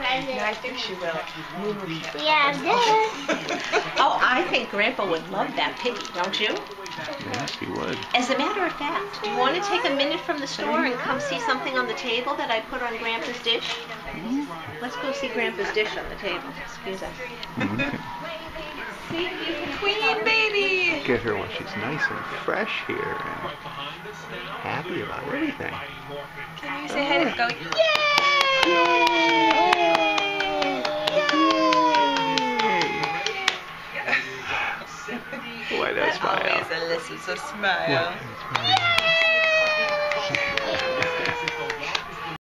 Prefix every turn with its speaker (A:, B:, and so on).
A: I think she will.
B: Yeah, good.
C: Oh, I think Grandpa would love that piggy, don't you?
D: Yes, he would.
C: As a matter of fact, do you want to take a minute from the store and come see something on the table that I put on Grandpa's dish? Mm-hmm. Let's go see Grandpa's dish on the table. Excuse us.
D: Okay.
A: Queen baby!
D: Get her while she's nice and fresh here and happy about everything.
A: Can you say hi to go?
D: Boy, that uh, smile.
A: Always elicits a smile.